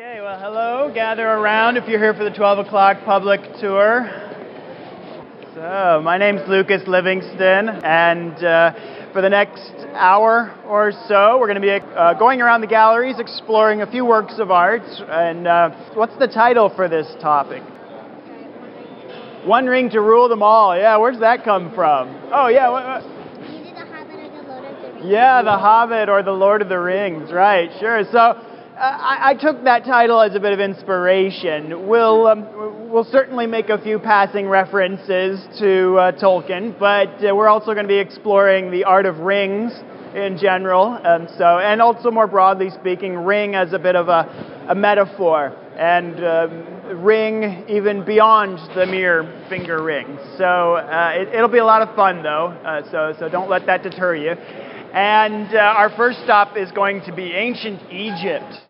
Okay, well, hello. Gather around if you're here for the 12 o'clock public tour. So, my name's Lucas Livingston, and uh, for the next hour or so, we're going to be uh, going around the galleries exploring a few works of art. And uh, what's the title for this topic? One ring to rule them all. Yeah, where's that come from? Oh, yeah. What, what? Either the Hobbit or the Lord of the Rings. Yeah, The Hobbit or The Lord of the Rings, right, sure. So I, I took that title as a bit of inspiration. We'll, um, we'll certainly make a few passing references to uh, Tolkien, but uh, we're also going to be exploring the art of rings in general. Um, so, and also more broadly speaking, ring as a bit of a, a metaphor and um, ring even beyond the mere finger ring. So uh, it, it'll be a lot of fun though. Uh, so so don't let that deter you. And uh, our first stop is going to be ancient Egypt.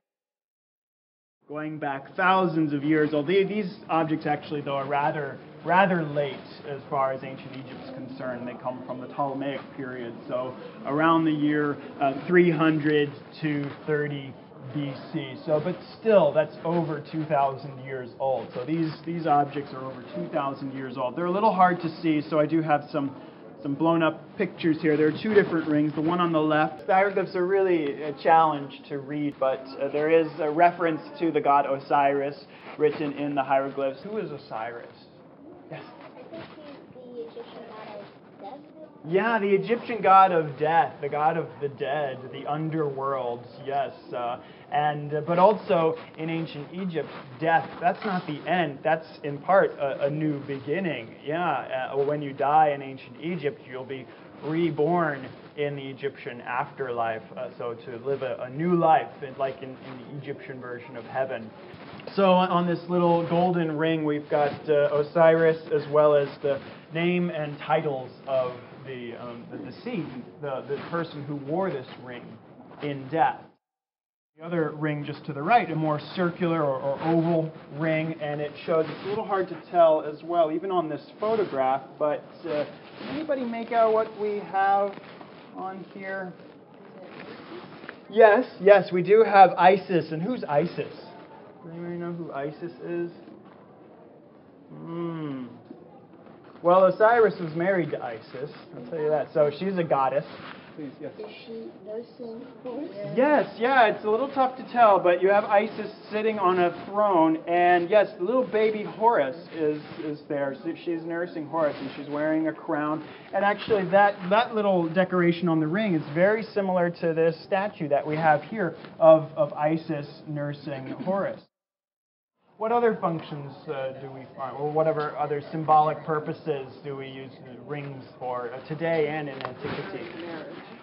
Going back thousands of years Although These objects actually though are rather rather late as far as ancient Egypt is concerned. They come from the Ptolemaic period, so around the year uh, 300 to 30 BC. So, but still, that's over 2,000 years old. So these these objects are over 2,000 years old. They're a little hard to see, so I do have some some blown up pictures here. There are two different rings. The one on the left, the hieroglyphs are really a challenge to read, but uh, there is a reference to the god Osiris written in the hieroglyphs. Who is Osiris? Yes. I think he's the Egyptian god of death. Yeah, the Egyptian god of death, the god of the dead, the underworld. Yes, uh, and uh, but also in ancient Egypt, death. That's not the end. That's in part a, a new beginning. Yeah, uh, when you die in ancient Egypt, you'll be reborn in the Egyptian afterlife. Uh, so to live a, a new life, like in, in the Egyptian version of heaven. So on this little golden ring, we've got uh, Osiris as well as the name and titles of the, um, the decedent, the, the person who wore this ring in death. The other ring just to the right, a more circular or, or oval ring, and it shows, it's a little hard to tell as well, even on this photograph, but uh, can anybody make out what we have on here? Yes, yes, we do have Isis. And who's Isis? Does anybody know who Isis is? Hmm. Well, Osiris was married to Isis. I'll tell you that. So she's a goddess. Please, yes. Is she nursing Horus? Yes, yeah, it's a little tough to tell, but you have Isis sitting on a throne, and yes, the little baby Horus is, is there. So she's nursing Horus, and she's wearing a crown. And actually, that, that little decoration on the ring is very similar to this statue that we have here of, of Isis nursing Horus. What other functions uh, do we find, or whatever other symbolic purposes do we use rings for uh, today and in antiquity?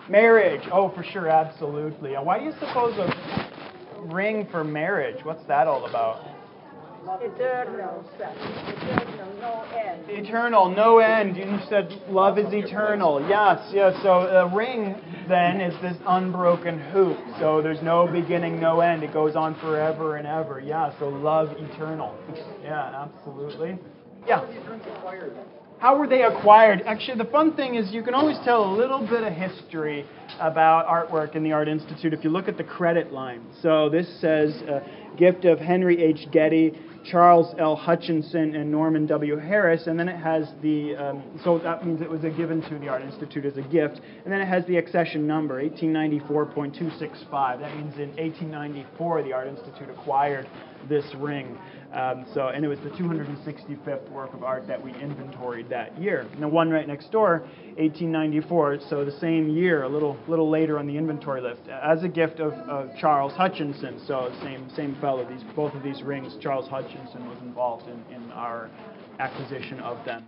Marriage. Oh, for sure, absolutely. Uh, why do you suppose a ring for marriage? What's that all about? Eternal, son. Eternal, no end. Eternal, no end. You said love is eternal. Yes, yes. So the ring then is this unbroken hoop. So there's no beginning, no end. It goes on forever and ever. Yeah. So love eternal. Yeah, absolutely. Yeah. How were they acquired? Actually, the fun thing is you can always tell a little bit of history about artwork in the Art Institute if you look at the credit line. So this says uh, gift of Henry H. Getty, Charles L. Hutchinson, and Norman W. Harris, and then it has the um, so that means it was a given to the Art Institute as a gift, and then it has the accession number 1894.265. That means in 1894 the Art Institute acquired this ring. Um, so, and it was the 265th work of art that we inventoried that year. And the one right next door, 1894, so the same year, a little little later on the inventory list, as a gift of, of Charles Hutchinson. So, same same fellow. These both of these rings, Charles Hutchinson was involved in, in our acquisition of them.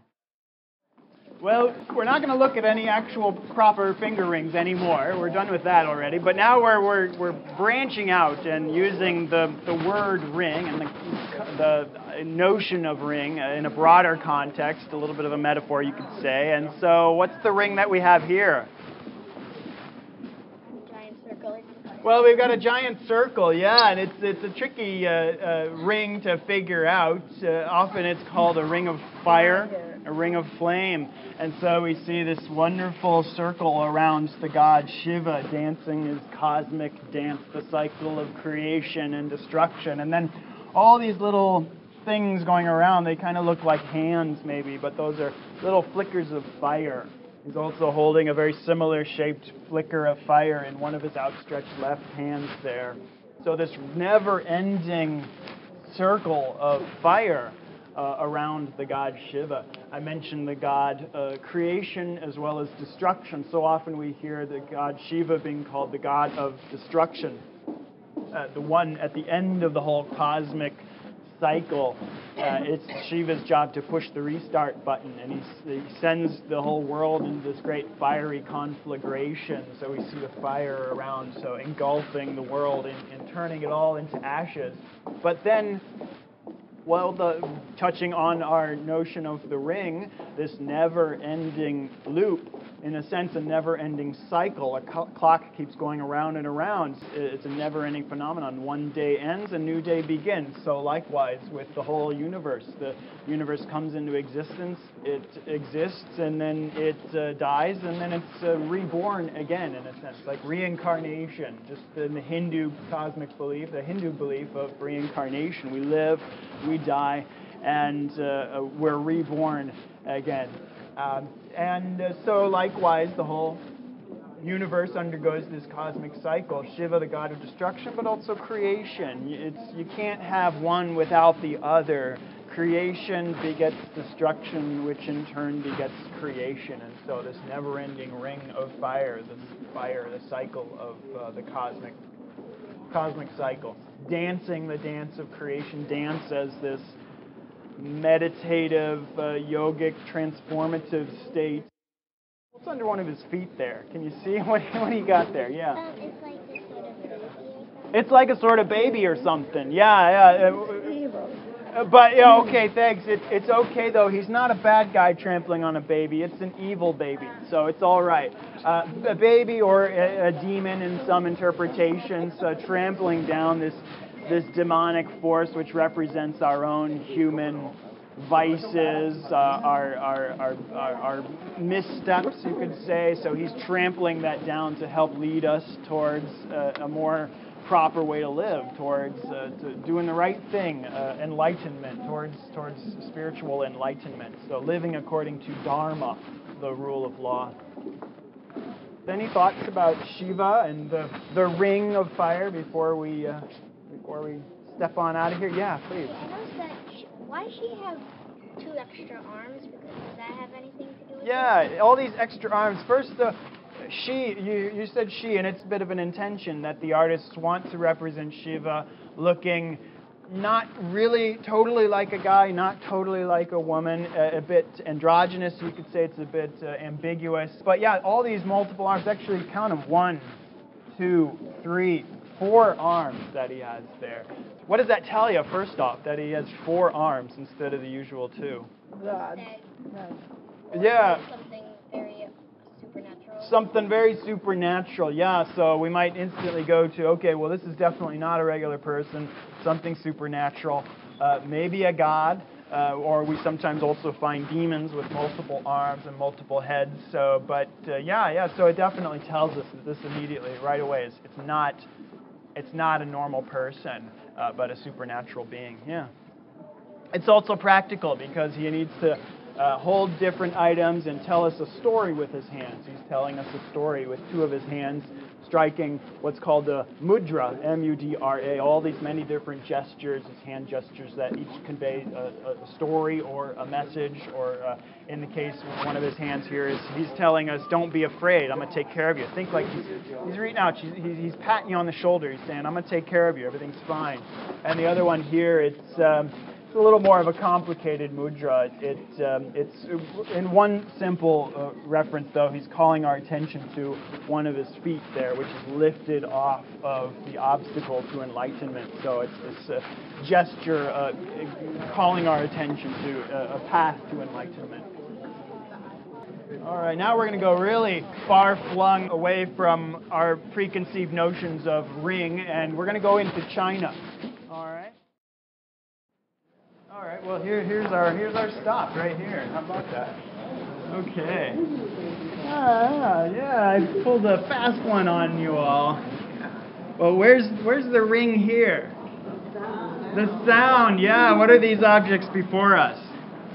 Well, we're not going to look at any actual proper finger rings anymore. We're done with that already. But now we're, we're, we're branching out and using the, the word ring and the, the notion of ring in a broader context, a little bit of a metaphor, you could say. And so, what's the ring that we have here? Giant circle. Well, we've got a giant circle, yeah, and it's it's a tricky uh, uh, ring to figure out. Uh, often it's called a ring of fire, a ring of flame, and so we see this wonderful circle around the god Shiva dancing his cosmic dance, the cycle of creation and destruction, and then all these little things going around. They kind of look like hands, maybe, but those are little flickers of fire. He's also holding a very similar shaped flicker of fire in one of his outstretched left hands there. So, this never ending circle of fire uh, around the god Shiva. I mentioned the god uh, creation as well as destruction. So often we hear the god Shiva being called the god of destruction, uh, the one at the end of the whole cosmic cycle. Uh, it's Shiva's job to push the restart button, and he sends the whole world into this great fiery conflagration. So we see the fire around, so engulfing the world and, and turning it all into ashes. But then well, the, touching on our notion of the ring, this never ending loop, in a sense, a never ending cycle. A co- clock keeps going around and around. It's a never ending phenomenon. One day ends, a new day begins. So, likewise, with the whole universe, the universe comes into existence, it exists, and then it uh, dies, and then it's uh, reborn again, in a sense, like reincarnation, just in the Hindu cosmic belief, the Hindu belief of reincarnation. We live, we die, and uh, uh, we're reborn again. Um, and uh, so, likewise, the whole universe undergoes this cosmic cycle. Shiva, the god of destruction, but also creation. It's, you can't have one without the other. Creation begets destruction, which in turn begets creation. And so, this never ending ring of fire, this fire, the cycle of uh, the cosmic cosmic cycle. Dancing the dance of creation, dance as this meditative, uh, yogic, transformative state. What's under one of his feet there? Can you see what, what he got there? Yeah. Um, it's like a sort of baby or something. It's like a sort of baby or something. Yeah, yeah. Uh, But yeah, okay, thanks. It, it's okay though. He's not a bad guy trampling on a baby. It's an evil baby, so it's all right. Uh, a baby or a, a demon in some interpretations uh, trampling down this this demonic force, which represents our own human vices, uh, our, our, our, our, missteps, you could say. So he's trampling that down to help lead us towards uh, a more proper way to live, towards uh, to doing the right thing, uh, enlightenment, towards towards spiritual enlightenment. So living according to dharma, the rule of law. Any thoughts about Shiva and the, the ring of fire before we uh, before we step on out of here? Yeah, please. I noticed that. She, why does she have two extra arms? Because does that have anything to do with it? Yeah, all these extra arms. First, the she. You you said she, and it's a bit of an intention that the artists want to represent Shiva looking not really totally like a guy, not totally like a woman, a, a bit androgynous. You could say it's a bit uh, ambiguous. But yeah, all these multiple arms. Actually, count them: one, two, three, four arms that he has there. What does that tell you? First off, that he has four arms instead of the usual two. God. Yeah. Something very supernatural. something very supernatural. Yeah, so we might instantly go to, okay, well, this is definitely not a regular person, something supernatural, uh, maybe a god, uh, or we sometimes also find demons with multiple arms and multiple heads. So, but uh, yeah, yeah, so it definitely tells us that this immediately, right away, is it's not, it's not a normal person, uh, but a supernatural being. Yeah. It's also practical because he needs to uh, hold different items and tell us a story with his hands. He's telling us a story with two of his hands, striking what's called the mudra, M-U-D-R-A. All these many different gestures, his hand gestures that each convey a, a story or a message. Or uh, in the case with one of his hands here, is he's telling us, "Don't be afraid. I'm going to take care of you." Think like he's, he's reaching out. He's, he's, he's patting you on the shoulder. He's saying, "I'm going to take care of you. Everything's fine." And the other one here, it's um, it's a little more of a complicated mudra. It, um, it's in one simple uh, reference, though. He's calling our attention to one of his feet there, which is lifted off of the obstacle to enlightenment. So it's this uh, gesture uh, calling our attention to a, a path to enlightenment. All right, now we're going to go really far flung away from our preconceived notions of ring, and we're going to go into China. All right. Well, here, here's our here's our stop right here. How about that? Okay. Ah, yeah, I pulled a fast one on you all. Well, where's where's the ring here? The sound. Yeah. What are these objects before us?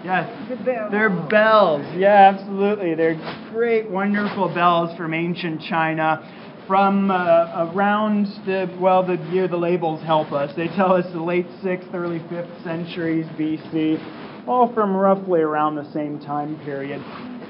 Yes. They're bells. Yeah, absolutely. They're great, wonderful bells from ancient China. From uh, around the, well, the year the labels help us. They tell us the late 6th, early 5th centuries BC, all from roughly around the same time period.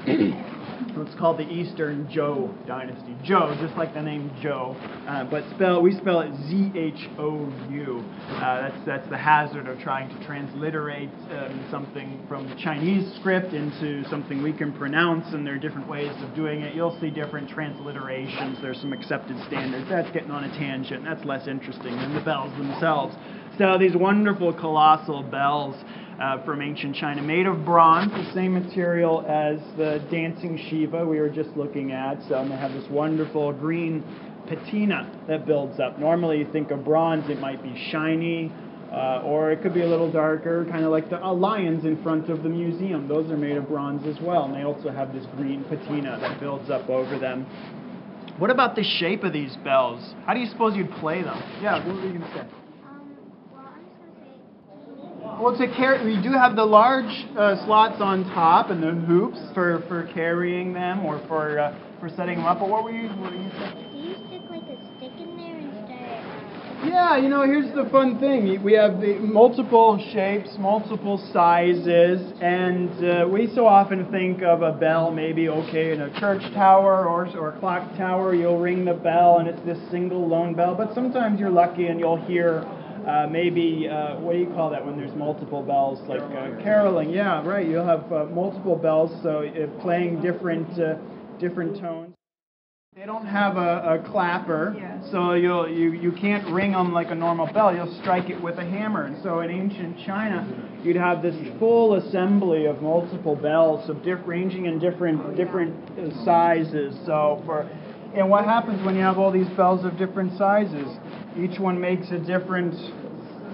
It's called the Eastern Zhou dynasty. Zhou, just like the name Joe, uh, but spell we spell it Z H O U. Uh, that's that's the hazard of trying to transliterate um, something from Chinese script into something we can pronounce, and there are different ways of doing it. You'll see different transliterations. There's some accepted standards. That's getting on a tangent. That's less interesting than the bells themselves. So these wonderful colossal bells uh, from ancient China, made of bronze, the same material as the dancing Shiva we were just looking at. So they have this wonderful green patina that builds up. Normally, you think of bronze, it might be shiny. Uh, or it could be a little darker, kind of like the uh, lions in front of the museum. Those are made of bronze as well, and they also have this green patina that builds up over them. What about the shape of these bells? How do you suppose you'd play them? Yeah, what were you going to say? Um, well, I'm just gonna say. Well, to carry, we do have the large uh, slots on top and the hoops for, for carrying them or for uh, for setting them up. But what were you? What were you saying? Do you stick like a stick in there and start? Uh, Yeah, you know, here's the fun thing. We have the multiple shapes, multiple sizes, and uh, we so often think of a bell maybe, okay, in a church tower or, or a clock tower, you'll ring the bell and it's this single lone bell. But sometimes you're lucky and you'll hear uh, maybe, uh, what do you call that when there's multiple bells? Like uh, carillon. Yeah, right. You'll have uh, multiple bells, so uh, playing different, uh, different tones. They don't have a, a clapper, Yes. so you'll, you you can't ring them like a normal bell. You'll strike it with a hammer. And so in ancient China, you'd have this full assembly of multiple bells, of diff- ranging in different different uh, sizes. So for and what happens when you have all these bells of different sizes? Each one makes a different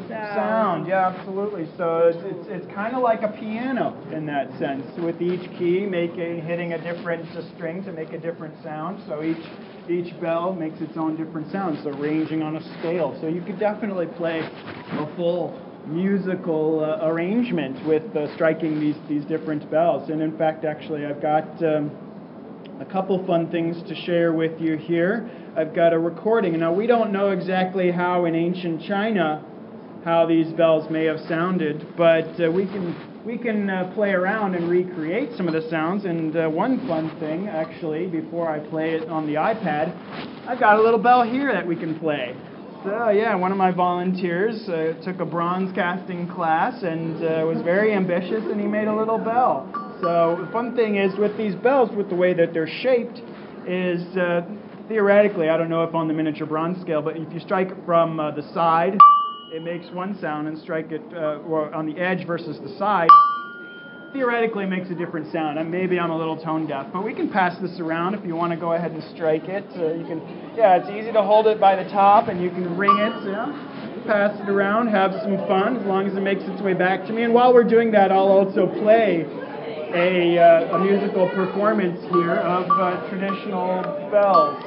sound. Yeah, absolutely. So it's it's, it's kind of like a piano in that sense, with each key making hitting a different string to make a different sound. So each each bell makes its own different sound. So ranging on a scale. So you could definitely play a full musical uh, arrangement with uh, striking these these different bells. And in fact, actually, I've got. Um, a couple fun things to share with you here. I've got a recording. Now, we don't know exactly how in ancient China how these bells may have sounded, but uh, we can we can uh, play around and recreate some of the sounds. And uh, one fun thing, actually, before I play it on the iPad, I've got a little bell here that we can play. So yeah, one of my volunteers uh, took a bronze casting class and uh, was very ambitious, and he made a little bell. So the fun thing is with these bells, with the way that they're shaped, is uh, theoretically, I don't know if on the miniature bronze scale, but if you strike it from uh, the side, it makes one sound, and strike it uh, on the edge versus the side, theoretically makes a different sound. And maybe I'm a little tone deaf, but we can pass this around if you want to go ahead and strike it. Uh, you can, yeah, it's easy to hold it by the top, and you can ring it. Yeah. Pass it around, have some fun, as long as it makes its way back to me. And while we're doing that, I'll also play a, uh, a musical performance here of uh, traditional bells.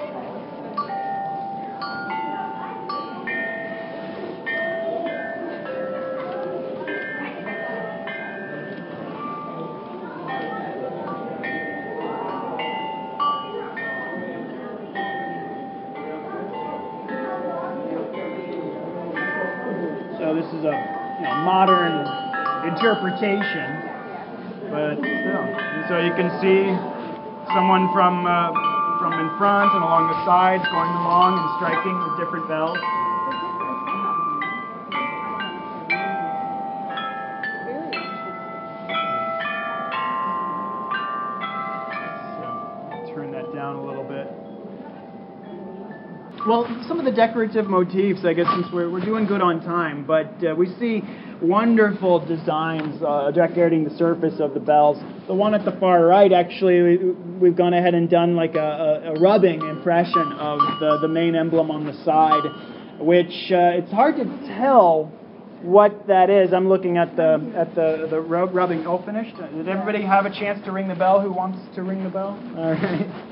So this is a modern interpretation. And so you can see someone from uh, from in front and along the sides going along and striking the different bells. So turn that down a little bit. Well, some of the decorative motifs, I guess, since we're, we're doing good on time, but uh, we see wonderful designs uh, decorating the surface of the bells. The one at the far right, actually, we, we've gone ahead and done like a, a, a rubbing impression of the, the main emblem on the side, which uh, it's hard to tell what that is. I'm looking at the at the the rub, rubbing. Oh, finished. Did everybody have a chance to ring the bell? Who wants to ring the bell? All right.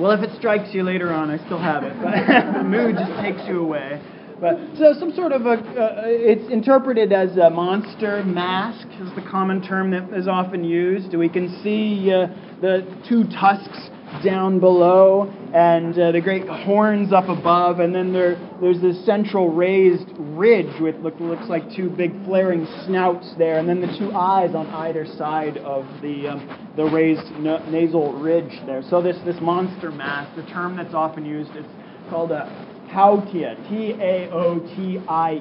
Well, if it strikes you later on, I still have it. But the mood just takes you away. But so some sort of a, uh, it's interpreted as a monster mask is the common term that is often used. We can see uh, the two tusks down below and uh, the great horns up above, and then there, there's this central raised ridge with look, looks like two big flaring snouts there, and then the two eyes on either side of the, um, the raised nasal ridge there. So this, this monster mask, the term that's often used, is called a Taotie, T-A-O-T-I-E,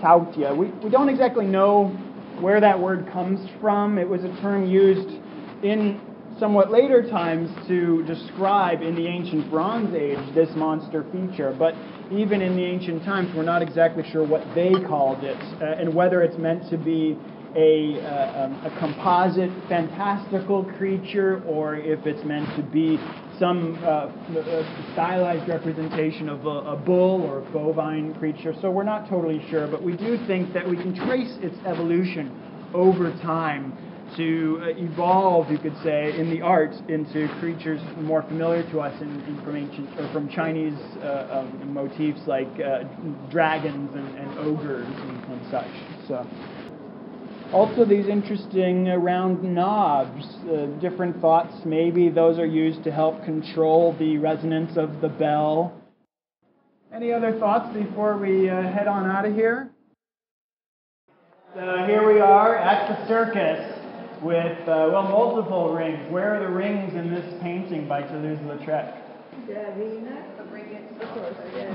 Taotie. We, we don't exactly know where that word comes from. It was a term used in somewhat later times to describe in the ancient Bronze Age this monster feature, but even in the ancient times, we're not exactly sure what they called it uh, and whether it's meant to be a, uh, um, a composite fantastical creature or if it's meant to be some uh, stylized representation of a, a, bull or a bovine creature. So we're not totally sure, but we do think that we can trace its evolution over time to uh, evolve, you could say, in the arts into creatures more familiar to us in, in from ancient or from Chinese uh, um, motifs like uh, dragons and, and ogres and, and, such. So. Also, these interesting uh, round knobs, uh, different thoughts. Maybe those are used to help control the resonance of the bell. Any other thoughts before we uh, head on out of here? So here we are at the circus with, uh, well, multiple rings. Where are the rings in this painting by Toulouse-Lautrec? The arena,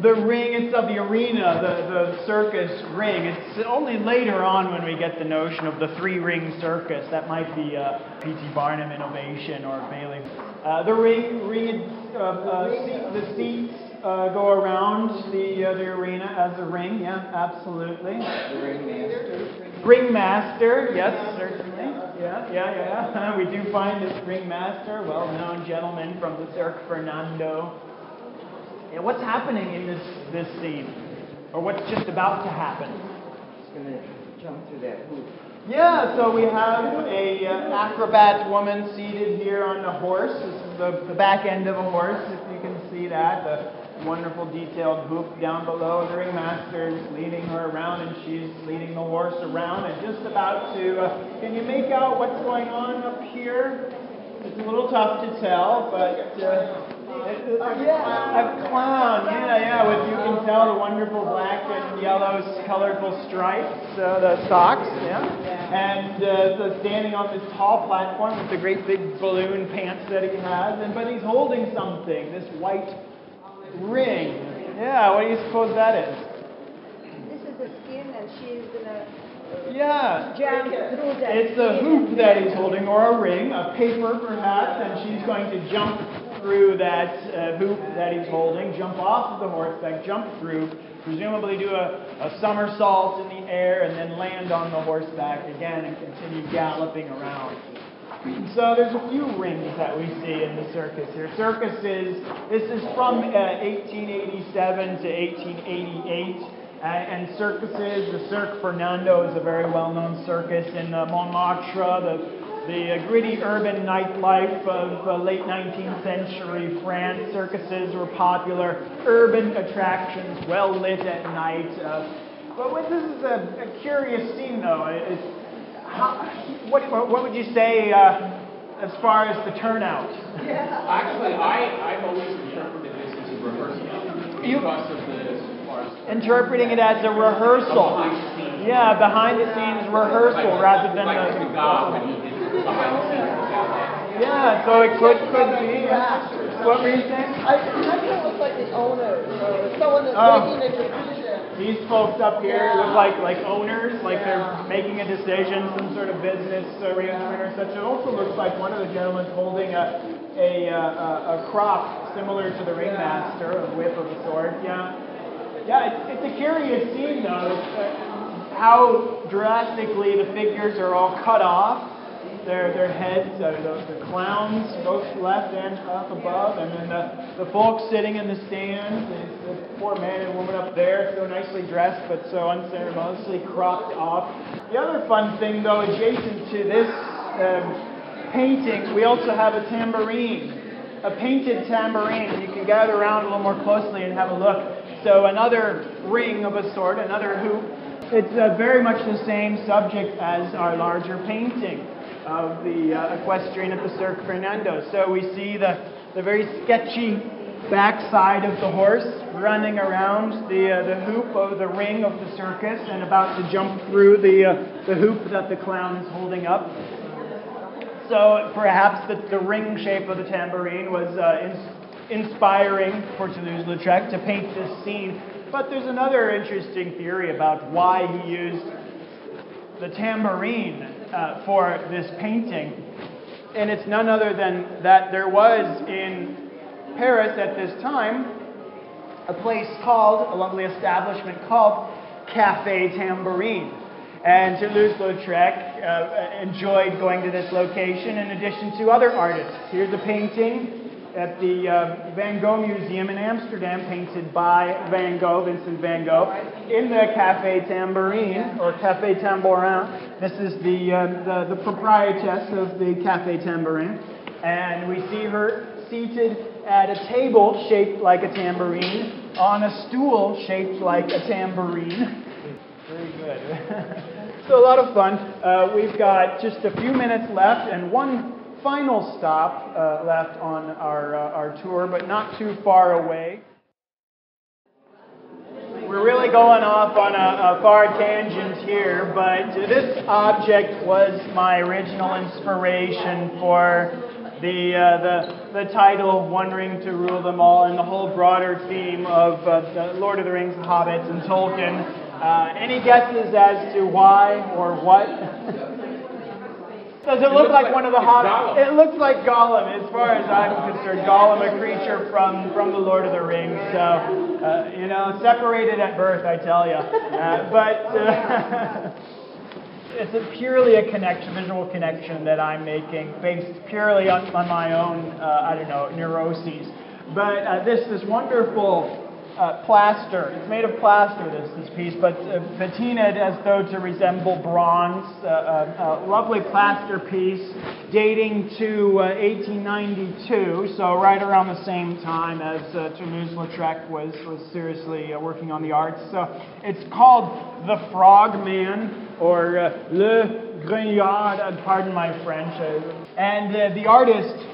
the ring itself. The the arena, the, the circus ring. It's only later on when we get the notion of the three ring circus. That might be a P.T. Barnum innovation or Bailey. Uh, the ring, ring uh, uh, seat, the seats uh, go around the, uh, the arena as a ring. Yeah, absolutely. The ringmaster. Ringmaster, yes, certainly. Yeah, yeah, yeah. we do find this ringmaster, well-known gentleman from the Cirque Fernando. Yeah, what's happening in this this scene, or what's just about to happen? Just gonna jump through that hoop. Yeah, so we have a uh, acrobat woman seated here on a horse. This is the, the back end of a horse, if you can see that. The, wonderful detailed hoop down below. The ringmaster is leading her around, and she's leading the horse around and just about to. Uh, can you make out what's going on up here? It's a little tough to tell, but uh, yeah, a clown. Yeah, yeah. With you can tell the wonderful black and yellow colorful stripes, uh, the socks. Yeah, and uh, so standing on this tall platform with the great big balloon pants that he has, and but he's holding something. This white ring. Yeah, what do you suppose that is? This is the skin, and she's gonna. Yeah. Jump through that. It's a hoop that he's holding, or a ring, a paper perhaps, and she's going to jump through that uh, hoop that he's holding, jump off of the horseback, jump through, presumably do a, a somersault in the air, and then land on the horseback again and continue galloping around. So there's a few rings that we see in the circus here. Circuses, this is from uh, 1887 to 1888. Uh, and circuses, the Cirque Fernando is a very well-known circus in uh, Montmartre, the, the uh, gritty urban nightlife of uh, late 19th century France. Circuses were popular urban attractions, well lit at night. Uh, but this is a, a curious scene, though. It's, how, what, what would you say uh, as far as the turnout? Yeah. Actually, I, I've always interpreted this as a rehearsal. You, because of the, as far as interpreting it as a rehearsal. Behind the scenes. Yeah, behind the scenes rehearsal like, rather than like the. Degas when he did behind the scenes. Yeah, so it could could be. Yeah. What were you saying? I, I feel it's like the owner, or someone that's Oh. making a decision. These folks up here Yeah. look like like owners, like Yeah. they're making a decision, some sort of business arrangement or such. It also looks like one of the gentlemen holding a a, uh, a, a crop similar to the ringmaster, a whip of a sword. Yeah, yeah. It's, it's a curious scene though. Uh, how drastically the figures are all cut off. Their their heads, uh, the, the clowns, both left and up above, and then the, the folks sitting in the stands. The, the poor man and woman up there, so nicely dressed, but so unceremoniously cropped off. The other fun thing, though, adjacent to this. Um, painting, we also have a tambourine, a painted tambourine. You can gather around a little more closely and have a look. So another ring of a sort, another hoop. It's uh, very much the same subject as our larger painting of the uh, equestrian at the Cirque Fernando. So we see the, the very sketchy backside of the horse running around the, uh, the hoop of the ring of the circus and about to jump through the, uh, the hoop that the clown is holding up. So perhaps the, the ring shape of the tambourine was uh, in, inspiring for Toulouse-Lautrec to paint this scene. But there's another interesting theory about why he used the tambourine uh, for this painting. And it's none other than that there was in Paris at this time a place called, a lovely establishment called Café Tambourine. And Toulouse-Lautrec uh, enjoyed going to this location in addition to other artists. Here's a painting at the uh, Van Gogh Museum in Amsterdam, painted by Van Gogh, Vincent Van Gogh, in the Café Tambourine, or Café Tambourin. This is the, uh, the, the proprietress of the Café Tambourin. And we see her seated at a table shaped like a tambourine, on a stool shaped like a tambourine. Very good. so a lot of fun. Uh, we've got just a few minutes left and one final stop uh, left on our, uh, our tour, but not too far away. We're really going off on a, a far tangent here, but this object was my original inspiration for the, uh, the, the title, One Ring to Rule Them All, and the whole broader theme of uh, the Lord of the Rings, The Hobbits, and Tolkien. Uh, any guesses as to why or what? Does it, look, like, like, one of the hobbits? It looks like Gollum, as far as I'm concerned. Gollum, a creature from, from the Lord of the Rings. So, uh, you know, separated at birth, I tell you. Uh, but uh, it's a purely a connection, visual connection that I'm making, based purely on, on my own, uh, I don't know, neuroses. But uh, this this wonderful uh, plaster. It's made of plaster, this, this piece, but uh, patinaed as though to resemble bronze. Uh, uh, a lovely plaster piece dating to 1892, so right around the same time as Toulouse-Lautrec was, was seriously working on the arts. So it's called The Frogman or Le Grenouillard, pardon my French. and the artist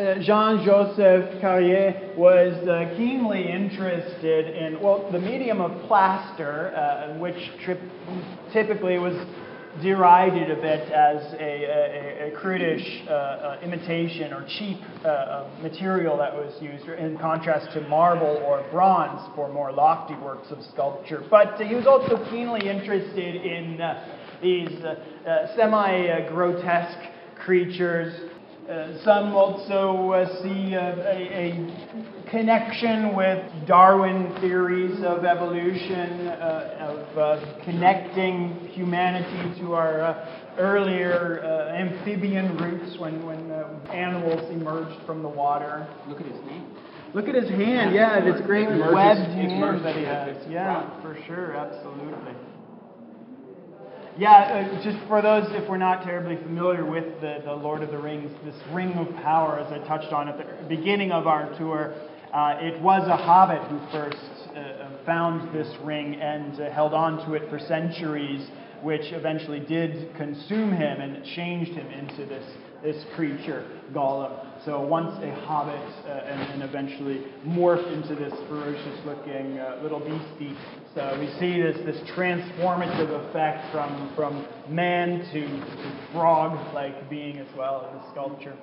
uh, Jean-Joseph Carriès was uh, keenly interested in, well, the medium of plaster, uh, which trip, typically was derided a bit as a, a, a crudish uh, uh, imitation or cheap material that was used in contrast to marble or bronze for more lofty works of sculpture. But he was also keenly interested in these semi-grotesque creatures uh, some also uh, see a, a, a, connection with Darwin theories of evolution, uh, of uh, connecting humanity to our uh, earlier amphibian roots when, when animals emerged from the water. Look at his hand. Look at his hand, yeah, this great webbed hand that he has. Yeah, for sure, absolutely. Yeah, uh, just for those, if we're not terribly familiar with the, the Lord of the Rings, this ring of power, as I touched on at the beginning of our tour, uh, it was a hobbit who first uh, uh found this ring and uh, held on to it for centuries, which eventually did consume him and changed him into this, this creature, Gollum. So once a hobbit, uh, and eventually morphed into this ferocious-looking little beastie so we see this, this transformative effect from, from man to, to frog like being as well in the sculpture.